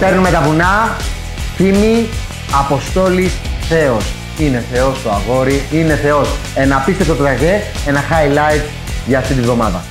Παίρνουμε τα βουνά. Θύμη Αποστόλης Θεός. Είναι Θεός το αγόρι, είναι Θεός. Ένα απίστευτο τραγέ, ένα highlight για αυτή τη βδομάδα.